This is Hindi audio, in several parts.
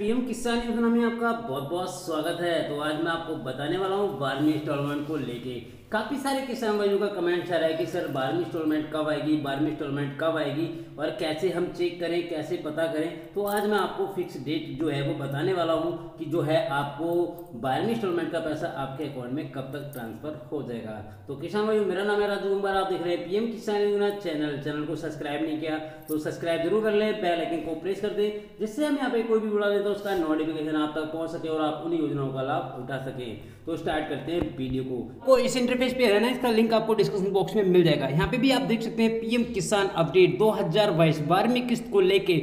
पीएम किसान योजना में आपका बहुत बहुत स्वागत है। तो आज मैं आपको बताने वाला हूँ बारहवीं इंस्टॉलमेंट को लेके। काफ़ी सारे किसान भाइयों का कमेंट आ रहा है कि सर, बारहवीं इंस्टॉलमेंट कब आएगी, बारहवीं इंस्टॉलमेंट कब आएगी और कैसे हम चेक करें, कैसे पता करें? तो आज मैं आपको फिक्स डेट जो है वो बताने वाला हूँ कि जो है आपको बारहवीं इंस्टॉलमेंट का पैसा आपके अकाउंट में कब तक ट्रांसफ़र हो जाएगा। तो किसान भाइयों, मेरा नाम है राजू कुमार आप देख रहे हैं पीएम किसान योजना चैनल चैनल को सब्सक्राइब नहीं किया तो सब्सक्राइब ज़रूर कर लें बेल आइकन को प्रेस कर दें, जिससे हम यहाँ पे कोई भी बुला दें तो उसका नोटिफिकेशन आप तक पहुँच सके और आप उन योजनाओं का लाभ उठा सकें। तो स्टार्ट करते हैं वीडियो को। इस इंटरफेस पे है इसका लिंक आपको डिस्क्रिप्शन बॉक्स में मिल जाएगा। यहाँ पे भी आप देख सकते हैं पीएम किसान अपडेट 2022 बारहवीं किस्त को लेके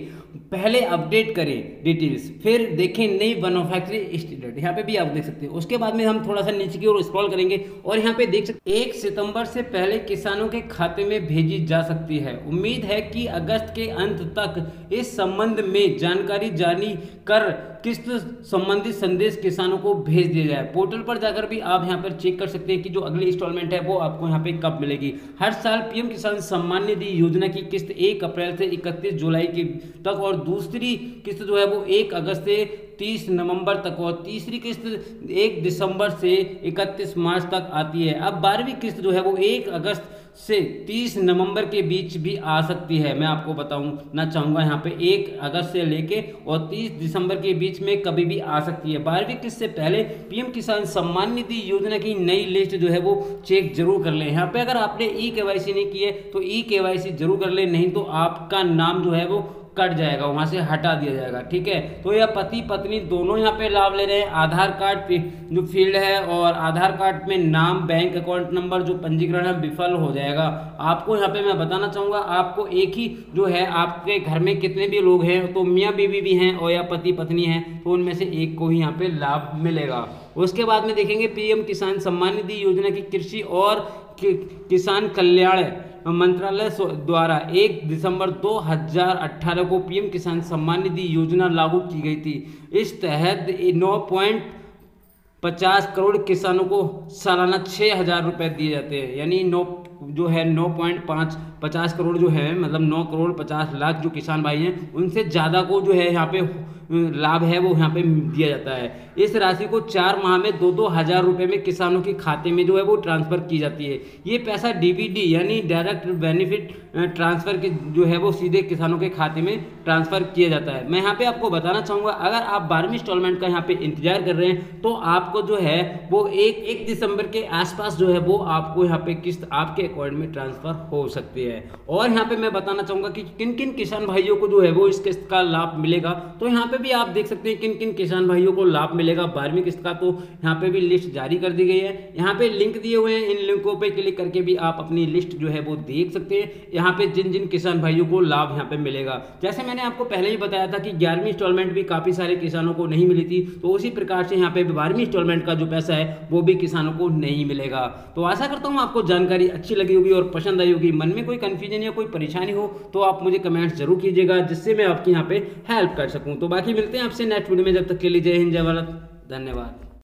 पहले अपडेट करें डिटेल्स फिर देखें नई मैन्युफैक्चरिंग स्टैंडर्ड यहाँ पे भी आप देख सकते हैं। उसके बाद में हम थोड़ा सा नीचे की ओर स्क्रॉल करेंगे और यहाँ पे देख सकते एक सितंबर से पहले किसानों के खाते में भेजी जा सकती है। उम्मीद है कि अगस्त के अंत तक इस संबंध में जानकारी जारी कर किस्त संबंधित संदेश किसानों को भेज दिया जाए। पोर्टल पर जाकर भी आप यहाँ पर चेक कर सकते हैं कि जो अगली इंस्टॉलमेंट है वो आपको यहाँ पे कब मिलेगी। हर साल पीएम किसान सम्मान निधि योजना की किस्त एक अप्रैल से इकतीस जुलाई के तक और दूसरी किस्त जो है वो एक अगस्त से तीस नवंबर तक और तीसरी किस्त एक दिसंबर से इकतीस मार्च तक आती है। अब बारहवीं किस्त जो है वो एक अगस्त से 30 नवंबर के बीच भी आ सकती है। मैं आपको बताऊँगा चाहूँगा यहाँ पे एक अगस्त से लेके और 30 दिसंबर के बीच में कभी भी आ सकती है। बारहवीं किस्त से पहले पीएम किसान सम्मान निधि योजना की नई लिस्ट जो है वो चेक ज़रूर कर लें। यहाँ पे अगर आपने ई के नहीं की है तो ई के ज़रूर कर लें, नहीं तो आपका नाम जो है वो कट जाएगा, वहाँ से हटा दिया जाएगा, ठीक है? तो यह पति पत्नी दोनों यहाँ पे लाभ ले रहे हैं। आधार कार्ड जो फ़ील्ड है और आधार कार्ड में नाम, बैंक अकाउंट नंबर जो पंजीकरण है, विफल हो जाएगा। आपको यहाँ पे मैं बताना चाहूँगा, आपको एक ही जो है, आपके घर में कितने भी लोग हैं तो मियाँ बीवी भी हैं और या पति पत्नी हैं तो उनमें से एक को ही यहाँ पे लाभ मिलेगा। उसके बाद में देखेंगे पीएम किसान सम्मान निधि योजना की कृषि और कि, किसान कल्याण मंत्रालय द्वारा 1 दिसंबर 2018 को पीएम किसान सम्मान निधि योजना लागू की गई थी। इस तहत नौ पॉइंट पचास करोड़ किसानों को सालाना छः हज़ार रुपये दिए जाते हैं। यानी नौ जो है नौ पॉइंट पाँच पचास करोड़ जो है मतलब नौ करोड़ पचास लाख जो किसान भाई हैं उनसे ज़्यादा को जो है यहाँ पे लाभ है, वो यहाँ पे दिया जाता है। इस राशि को चार माह में दो दो हज़ार रुपये में किसानों के खाते में जो है वो ट्रांसफ़र की जाती है। ये पैसा डीबीडी यानी डायरेक्ट बेनिफिट ट्रांसफ़र के जो है वो सीधे किसानों के खाते में ट्रांसफ़र किया जाता है। मैं यहाँ पे आपको बताना चाहूँगा, अगर आप बारहवीं इंस्टॉलमेंट का यहाँ पे इंतज़ार कर रहे हैं तो आपको जो है वो एक एक दिसंबर के आसपास जो है वो आपको यहाँ पे किस्त आपके अकाउंट में ट्रांसफ़र हो सकती है। और यहाँ पे मैं बताना चाहूँगा कि किन किन किसान भाइयों को जो है वो इस किस्त का लाभ मिलेगा तो यहाँ पे भी आप देख सकते हैं किन किन किसान भाइयों को लाभ मिलेगा बारहवीं किस्त का तो यहाँ पे भी लिस्ट जारी कर दी गई है। यहाँ पे लिंक दिए हुए हैं, इन लिंकों पे क्लिक करके भी आप अपनी लिस्ट जो है वो देख सकते हैं। यहाँ पे जिन जिन किसान भाइयों को लाभ यहाँ पे मिलेगा। जैसे मैंने आपको पहले ही बताया था कि ग्यारहवीं इंस्टॉलमेंट भी काफ़ी सारे किसानों को नहीं मिली थी तो उसी प्रकार से यहाँ पे बारहवीं इंस्टॉलमेंट का जो पैसा है, वो भी किसानों को नहीं मिलेगा। तो आशा करता हूँ आपको जानकारी अच्छी लगी होगी और पसंद आई होगी। मन में कोई कंफ्यूजन या कोई परेशानी हो तो आप मुझे कमेंट ज़रूर कीजिएगा, जिससे मैं आपकी यहाँ पे हेल्प कर सकूँ। तो बाकी मिलते हैं आपसे नेक्स्ट वीडियो में, जब तक के लिए जय हिंद, जय भारत। धन्यवाद।